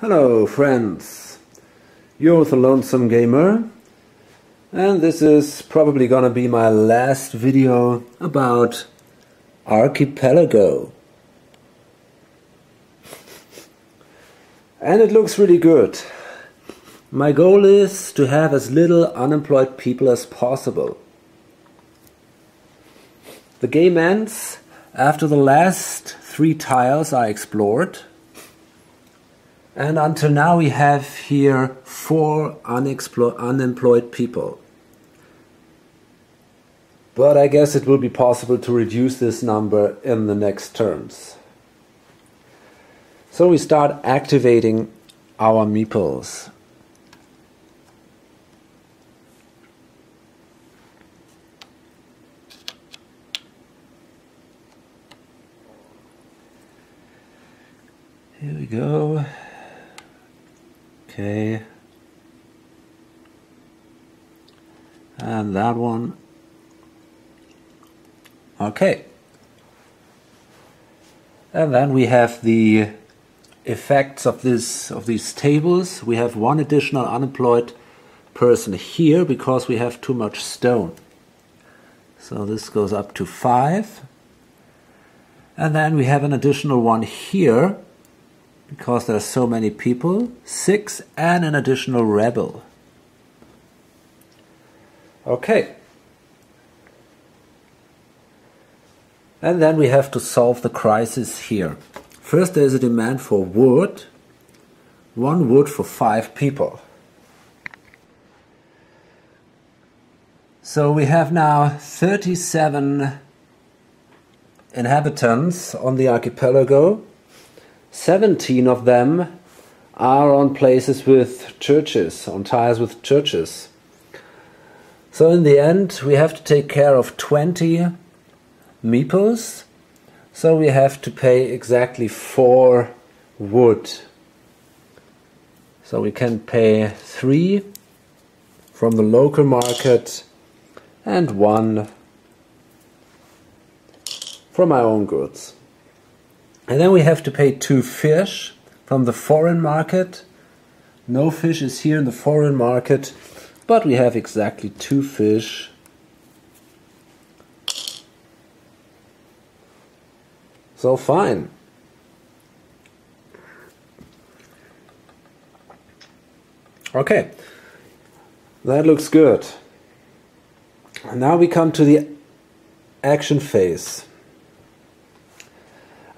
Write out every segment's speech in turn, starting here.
Hello friends, you're the Lonesome Gamer and this is probably gonna be my last video about Archipelago. And it looks really good. My goal is to have as little unemployed people as possible. The game ends after the last three tiles I explored and until now we have here four unemployed people. But I guess it will be possible to reduce this number in the next terms. So we start activating our meeples. Here we go. Okay. And that one. Okay. And then we have the effects of this of these tables. We have one additional unemployed person here because we have too much stone. So this goes up to five. And then we have an additional one here because there are so many people, six and an additional rebel. Okay. And then we have to solve the crisis here. First there is a demand for wood, one wood for five people. So we have now 37 inhabitants on the archipelago 17 of them are on places with churches, on ties with churches. So in the end, we have to take care of 20 meeples. So we have to pay exactly four wood. So we can pay three from the local market and one from my own goods. And then we have to pay two fish from the foreign market. No fish is here in the foreign market, but we have exactly two fish. So fine. Okay, that looks good. Now we come to the action phase.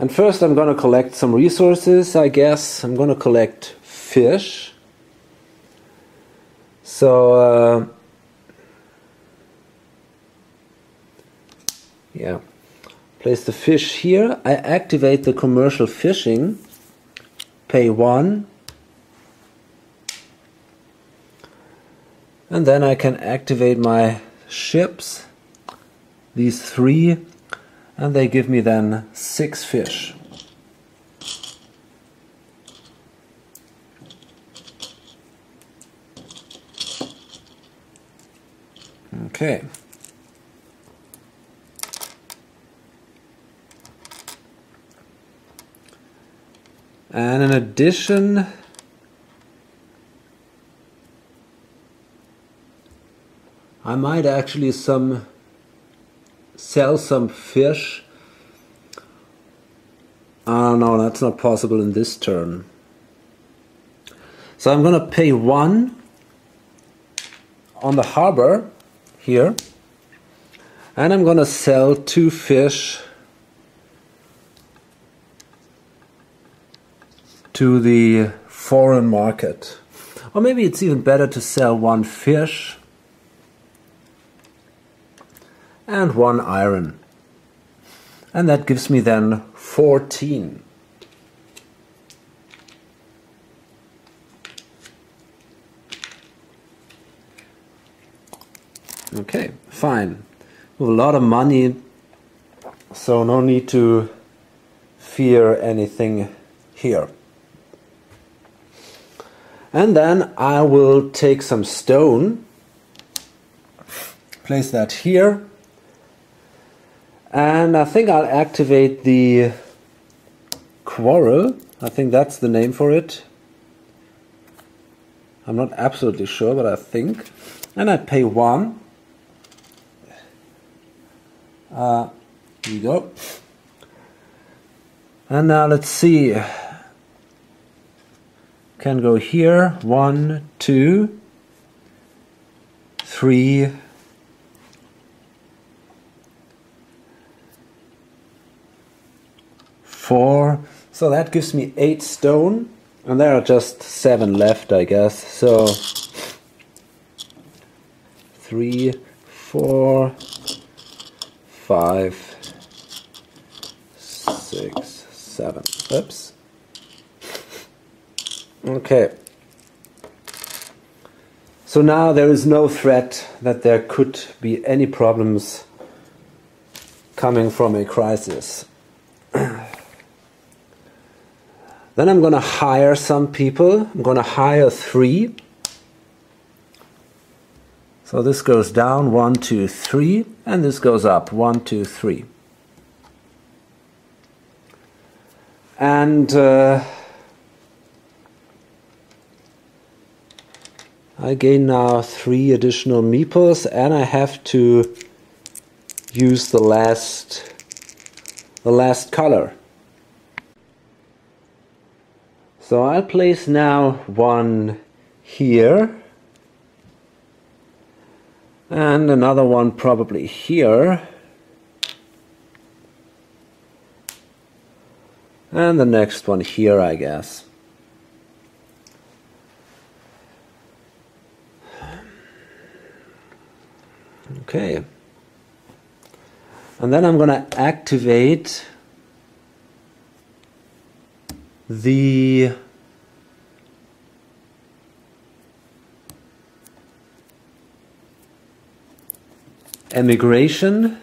And first I'm going to collect some resources, I guess. I'm going to collect fish. So, uh, yeah, place the fish here. I activate the commercial fishing, pay one. And then I can activate my ships, these three and they give me then six fish. Okay. And in addition, I might actually some sell some fish. Ah, uh, no, that's not possible in this turn. So I'm to pay one on the harbor here. And I'm to sell two fish to the foreign market. Or maybe it's even better to sell one fish and one iron. And that gives me then 14. Okay, fine. With a lot of money, so no need to fear anything here. And then I will take some stone, place that here, and I think I'll activate the quarrel. I think that's the name for it. I'm not absolutely sure, but I think. And I pay one. Uh, here you go. And now let's see. Can go here. One, two, three, four. So that gives me eight stone. And there are just seven left, I guess. So three, four, five, six, seven. Oops. Okay. So now there is no threat that there could be any problems coming from a crisis. Then I'm going to hire some people. I'm going to hire three. So this goes down, one, two, three, and this goes up, one, two, three. And uh, I gain now three additional meeples, and I have to use the last the last color. So I'll place now one here and another one probably here and the next one here I guess. Okay. And then I'm going to activate the emigration?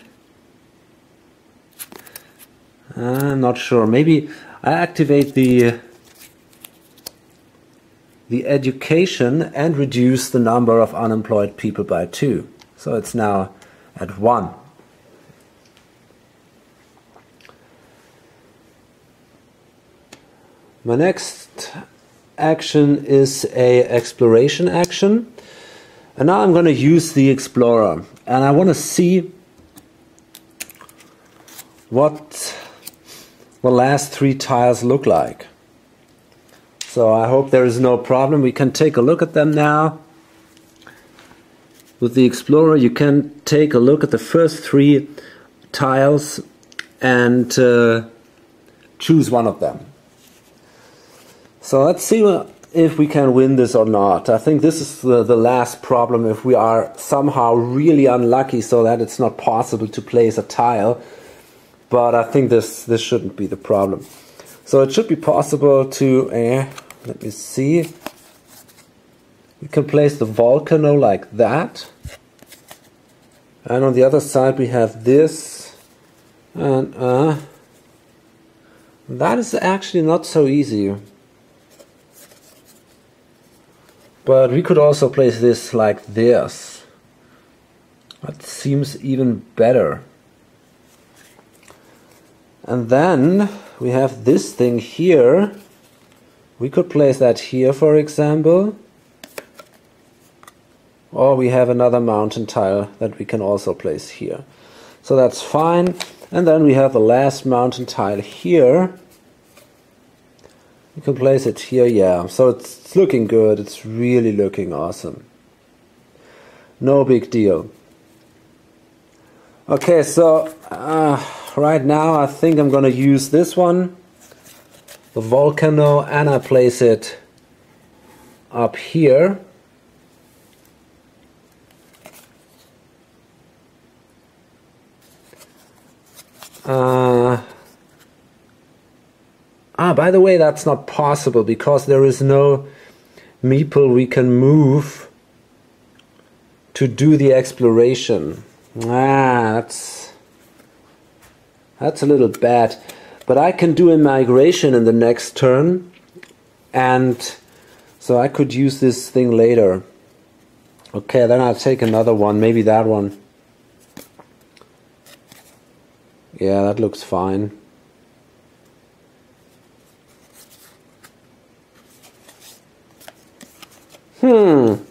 I'm not sure. Maybe I activate the the education and reduce the number of unemployed people by two. So it's now at one My next action is a exploration action. And now I'm going to use the explorer and I want to see what the last three tiles look like. So I hope there is no problem. We can take a look at them now. With the Explorer you can take a look at the first three tiles and uh, choose one of them. So let's see if we can win this or not. I think this is the, the last problem if we are somehow really unlucky so that it's not possible to place a tile. But I think this, this shouldn't be the problem. So it should be possible to, uh, let me see. We can place the volcano like that. And on the other side we have this. And uh, that is actually not so easy. But we could also place this like this. That seems even better. And then we have this thing here. We could place that here, for example. Or we have another mountain tile that we can also place here. So that's fine. And then we have the last mountain tile here. You can place it here, yeah. So it's, it's looking good. It's really looking awesome. No big deal. Okay, so uh, right now I think I'm gonna use this one, the volcano, and I place it up here. Uh, Ah, by the way, that's not possible because there is no meeple we can move to do the exploration. Ah, that's that's a little bad. But I can do a migration in the next turn, and so I could use this thing later. Okay, then I'll take another one, maybe that one. Yeah, that looks fine. Hmm.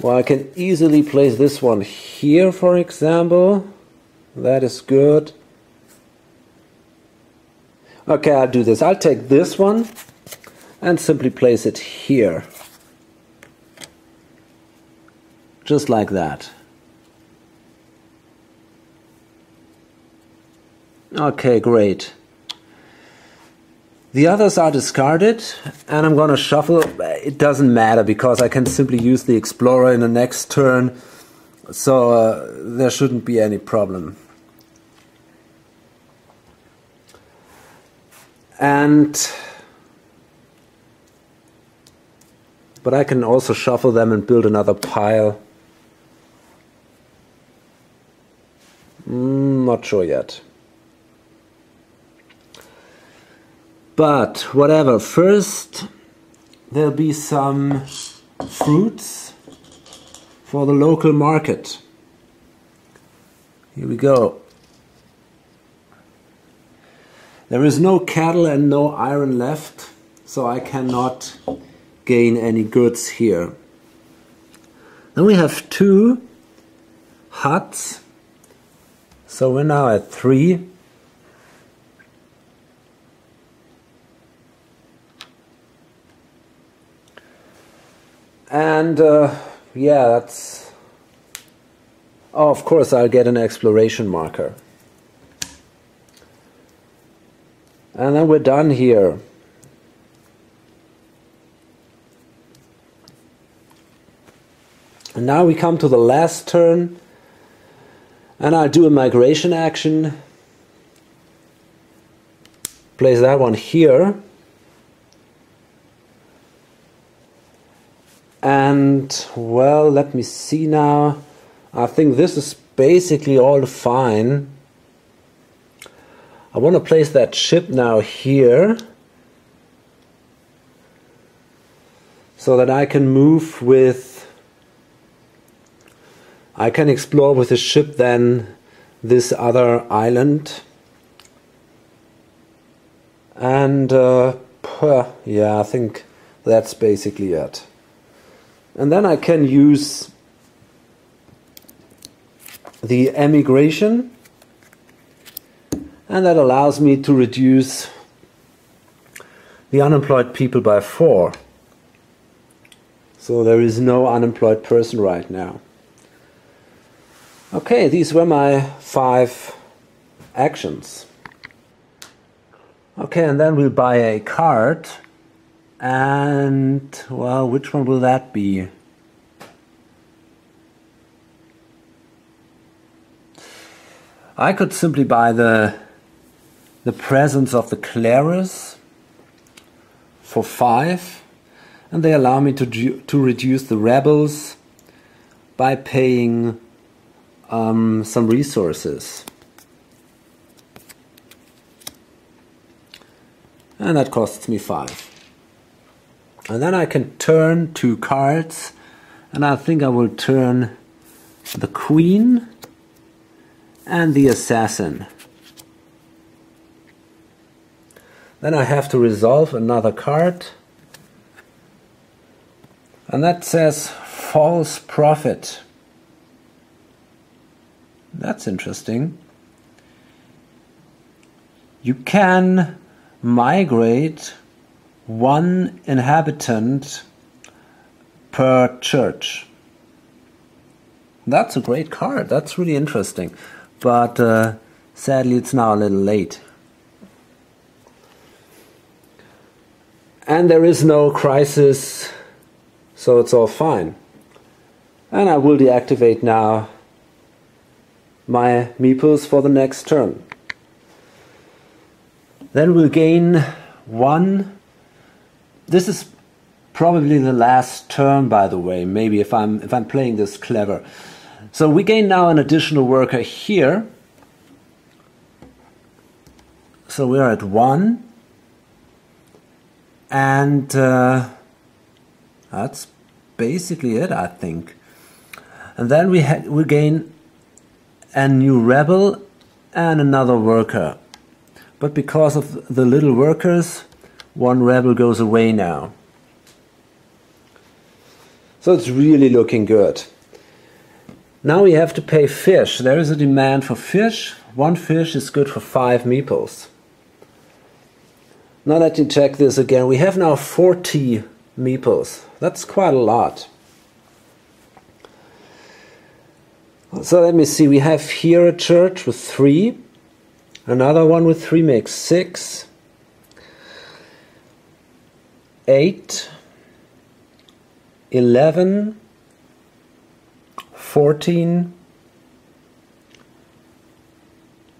Well, I can easily place this one here, for example. That is good. Okay, I'll do this. I'll take this one and simply place it here. Just like that. Okay, great. The others are discarded and I'm going to shuffle. It doesn't matter because I can simply use the Explorer in the next turn. So uh, there shouldn't be any problem. And but I can also shuffle them and build another pile. Mm, not sure yet. But whatever, first there'll be some fruits for the local market. Here we go. There is no cattle and no iron left, so I cannot gain any goods here. Then we have two huts, so we're now at three. And uh, yeah, that's. Oh, of course, I'll get an exploration marker. And then we're done here. And now we come to the last turn. And I'll do a migration action. Place that one here. And well, let me see now. I think this is basically all fine. I want to place that ship now here so that I can move with I can explore with the ship then this other island and uh, yeah I think that's basically it and then I can use the emigration and that allows me to reduce the unemployed people by four. So there is no unemployed person right now. Okay, these were my five actions. Okay, and then we'll buy a card and, well, which one will that be? I could simply buy the the presence of the Clarus for five, and they allow me to to reduce the rebels by paying um, some resources. And that costs me five. And then I can turn two cards, and I think I will turn the Queen and the Assassin. Then I have to resolve another card. And that says false prophet. That's interesting. You can migrate one inhabitant per church. That's a great card. That's really interesting. But uh, sadly, it's now a little late. And there is no crisis, so it's all fine. And I will deactivate now my meeples for the next turn. Then we'll gain one this is probably the last turn, by the way. Maybe if I'm if I'm playing this clever. So we gain now an additional worker here. So we're at one, and uh, that's basically it, I think. And then we had we gain a new rebel and another worker. But because of the little workers, one rebel goes away now. So it's really looking good. Now we have to pay fish. There is a demand for fish. One fish is good for five meeples. Now let me check this again. We have now 40 meeples. That's quite a lot. So let me see. We have here a church with three. Another one with three makes six. Eight. 11, 14,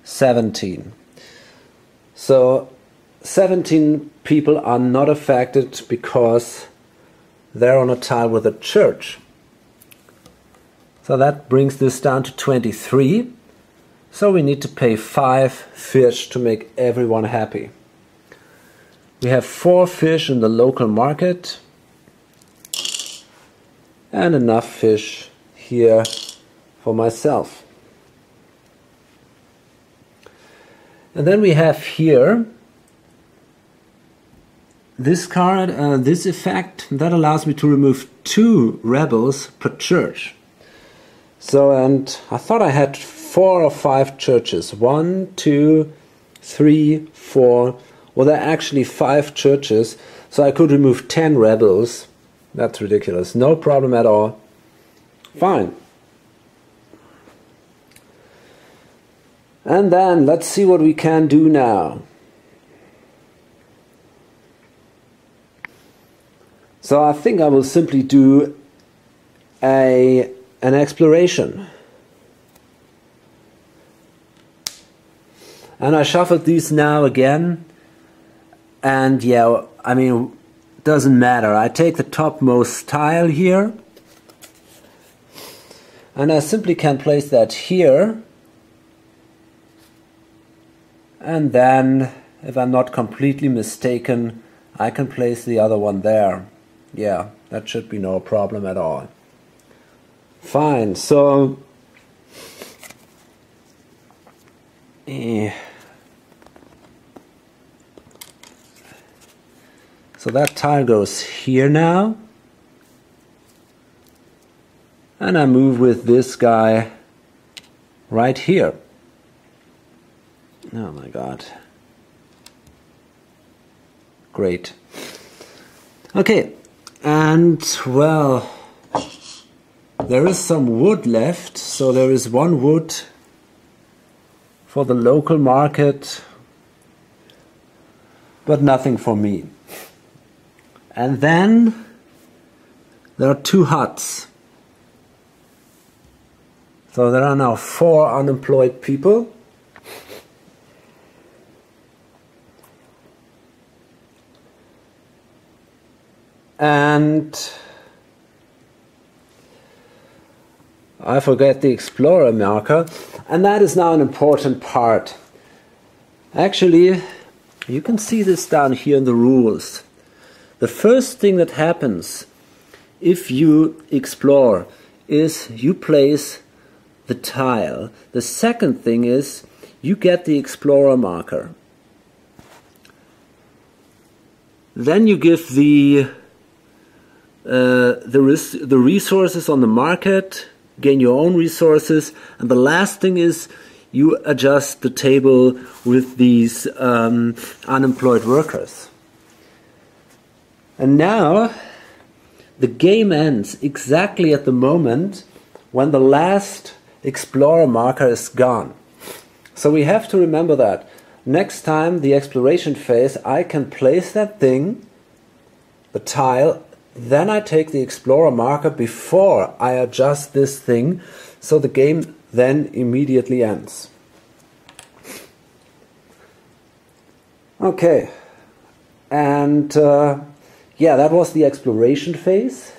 17. So 17 people are not affected because they're on a tile with a church. So that brings this down to 23. So we need to pay 5 fish to make everyone happy. We have 4 fish in the local market and enough fish here for myself. And then we have here this card, uh, this effect, that allows me to remove two rebels per church. So, and I thought I had four or five churches. One, two, three, four. Well, there are actually five churches, so I could remove ten rebels that's ridiculous. No problem at all. Fine. And then let's see what we can do now. So I think I will simply do a an exploration. And I shuffled these now again. And yeah, I mean, doesn't matter. I take the topmost tile here and I simply can place that here and then if I'm not completely mistaken I can place the other one there. Yeah, that should be no problem at all. Fine, so eh. So that tile goes here now. And I move with this guy right here. Oh my god. Great. Okay, and well, there is some wood left, so there is one wood for the local market, but nothing for me. And then there are two huts. So there are now four unemployed people. And I forget the explorer marker, and that is now an important part. Actually, you can see this down here in the rules. The first thing that happens if you explore is you place the tile. The second thing is you get the explorer marker. Then you give the uh, the, res the resources on the market, gain your own resources, and the last thing is you adjust the table with these um, unemployed workers. And now the game ends exactly at the moment when the last explorer marker is gone. So we have to remember that. Next time the exploration phase, I can place that thing, the tile, then I take the explorer marker before I adjust this thing, so the game then immediately ends. Okay, and uh, yeah, that was the exploration phase.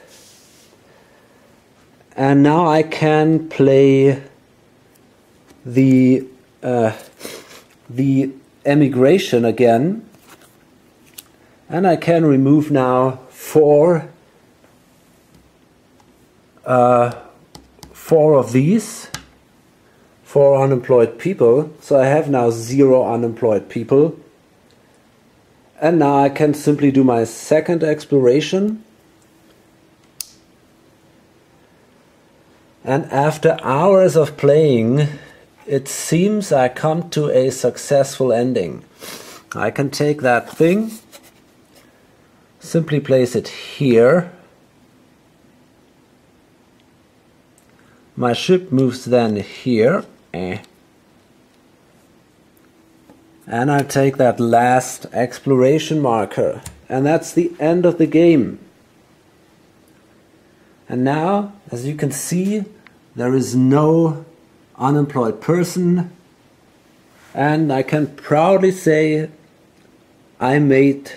And now I can play the uh, the emigration again, and I can remove now four uh, four of these, four unemployed people. So I have now zero unemployed people And now I can simply do my second exploration. And after hours of playing, it seems I come to a successful ending. I can take that thing, simply place it here. My ship moves then here. Eh. And I take that last exploration marker. And that's the end of the game. And now, as you can see, there is no unemployed person, and I can proudly say I made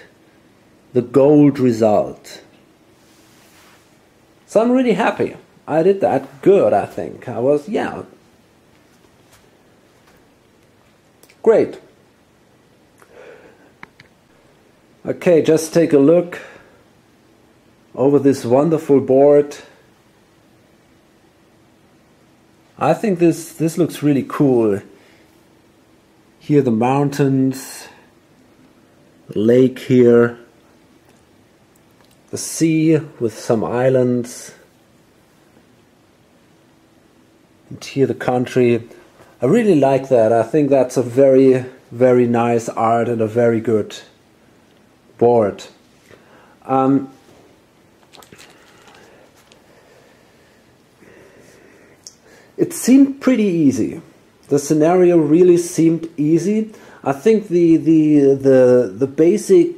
the gold result. So I'm really happy. I did that good, I think. I was, yeah. Great. Okay, just take a look over this wonderful board. I think this this looks really cool. Here the mountains, the lake here, the sea with some islands, and here the country. I really like that. I think that's a very very nice art and a very good board. Um, it seemed pretty easy. The scenario really seemed easy. I think the the the the basic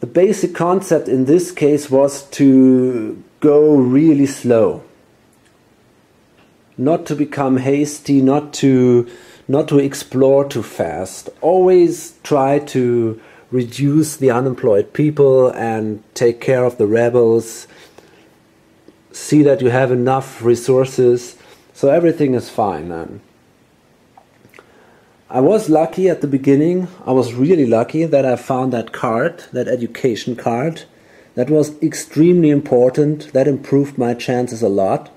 the basic concept in this case was to go really slow. Not to become hasty, not to not to explore too fast. Always try to reduce the unemployed people and take care of the rebels see that you have enough resources, so everything is fine then. I was lucky at the beginning, I was really lucky that I found that card, that education card. That was extremely important, that improved my chances a lot.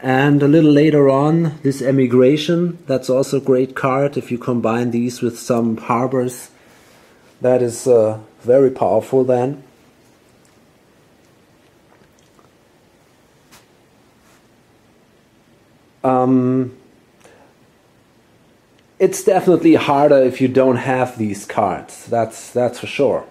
And a little later on, this emigration, that's also a great card if you combine these with some harbors. That is uh, very powerful then. Um, it's definitely harder if you don't have these cards. That's that's for sure.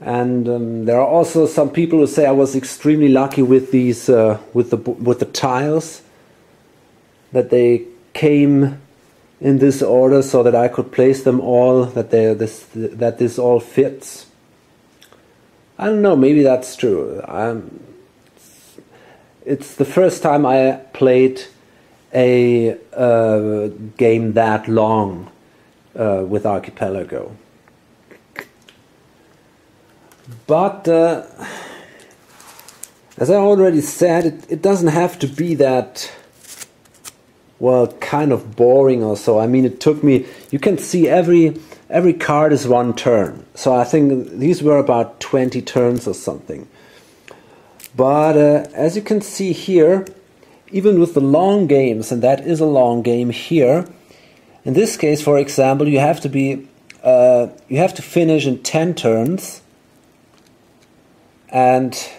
And um, there are also some people who say I was extremely lucky with these uh, with the with the tiles that they came in this order so that I could place them all that they this that this all fits. I don't know. Maybe that's true. I'm it's the first time I played a uh, game that long uh, with Archipelago. But uh, as I already said, it, it doesn't have to be that well, kind of boring or so. I mean, it took me. You can see every every card is one turn. So I think these were about twenty turns or something. But uh, as you can see here, even with the long games, and that is a long game here, in this case, for example, you have to be uh, you have to finish in 10 turns and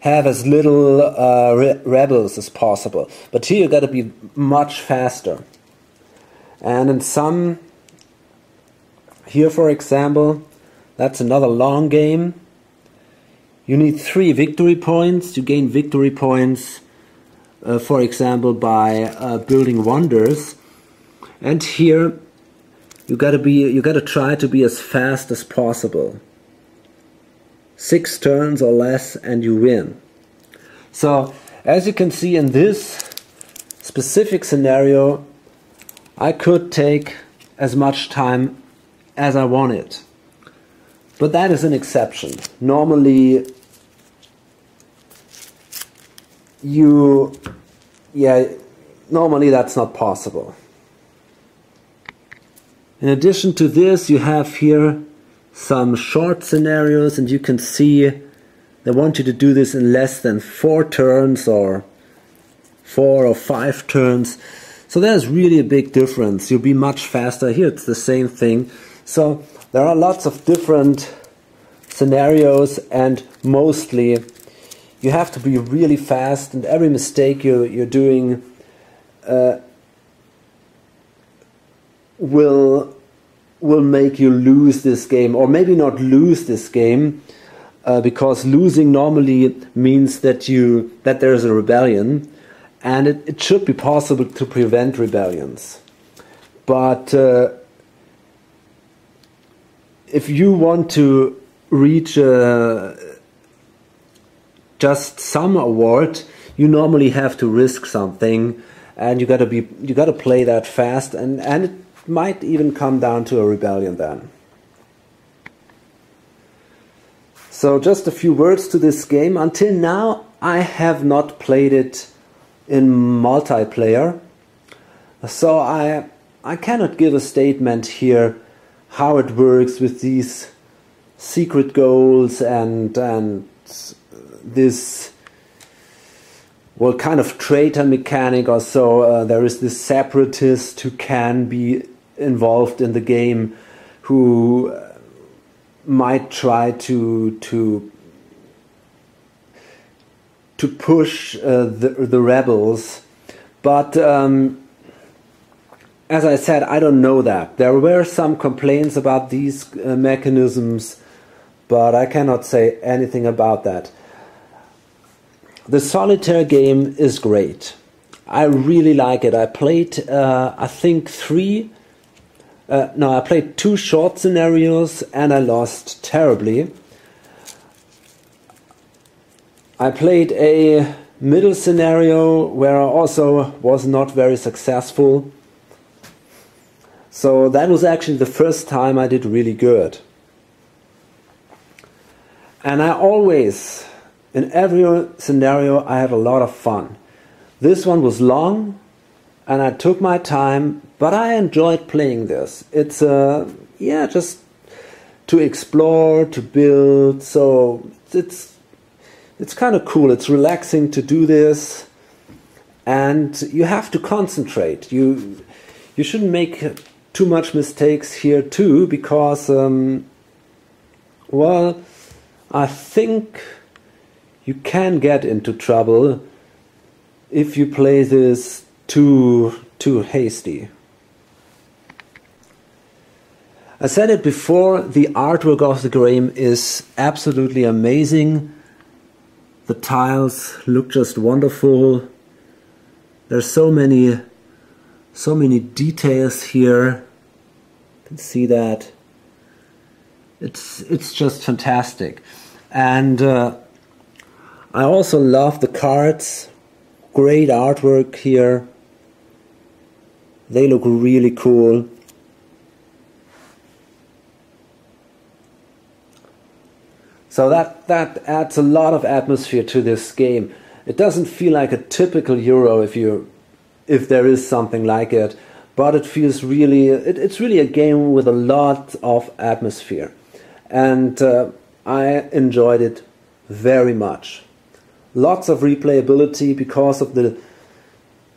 have as little uh, re rebels as possible. But here you got to be much faster. And in some, here for example, that's another long game you need three victory points. You gain victory points, uh, for example, by uh, building wonders. And here, you gotta be, you gotta try to be as fast as possible. Six turns or less, and you win. So, as you can see in this specific scenario, I could take as much time as I wanted. But that is an exception. Normally, you, yeah, normally that's not possible. In addition to this, you have here some short scenarios, and you can see they want you to do this in less than four turns or four or five turns. So there's really a big difference. You'll be much faster. Here it's the same thing. So there are lots of different scenarios and mostly you have to be really fast and every mistake you, you're doing uh, will will make you lose this game or maybe not lose this game uh, because losing normally means that you that there is a rebellion and it, it should be possible to prevent rebellions. But uh, if you want to reach uh, just some award you normally have to risk something and you got to be you got to play that fast and and might even come down to a rebellion then. So just a few words to this game. Until now i have not played it in multiplayer. So i i cannot give a statement here how it works with these secret goals and and this well kind of traitor mechanic or so. Uh, there is this separatist who can be involved in the game who might try to to to push uh, the the rebels but um, as I said, I don't know that. There were some complaints about these uh, mechanisms, but I cannot say anything about that. The solitaire game is great. I really like it. I played, uh, I think, three. Uh, no, I played two short scenarios and I lost terribly. I played a middle scenario where I also was not very successful. So that was actually the first time I did really good. And I always, in every scenario, I have a lot of fun. This one was long and I took my time, but I enjoyed playing this. It's, uh, yeah, just to explore, to build. So it's, it's kind of cool. It's relaxing to do this. And you have to concentrate. You, you shouldn't make too much mistakes here too because um, well I think you can get into trouble if you play this too too hasty. I said it before, the artwork of the game is absolutely amazing. The tiles look just wonderful. There's so many so many details here You can see that. It's it's just fantastic, and uh, I also love the cards. Great artwork here. They look really cool. So that, that adds a lot of atmosphere to this game. It doesn't feel like a typical Euro if you if there is something like it but it feels really it, it's really a game with a lot of atmosphere and uh, i enjoyed it very much lots of replayability because of the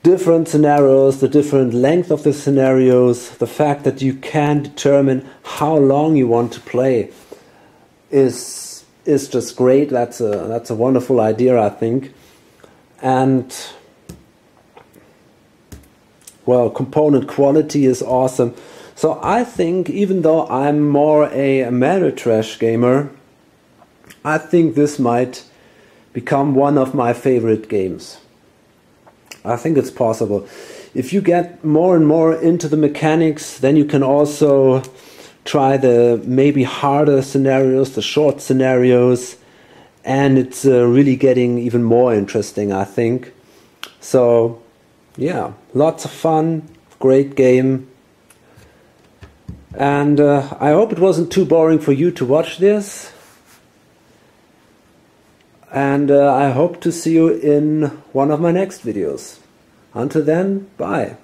different scenarios the different length of the scenarios the fact that you can determine how long you want to play is is just great that's a that's a wonderful idea i think and well, component quality is awesome. So I think even though I'm more a Ameritrash gamer, I think this might become one of my favorite games. I think it's possible. If you get more and more into the mechanics, then you can also try the maybe harder scenarios, the short scenarios, and it's uh, really getting even more interesting, I think. So yeah, lots of fun, great game. And uh, I hope it wasn't too boring for you to watch this. And uh, I hope to see you in one of my next videos. Until then, bye.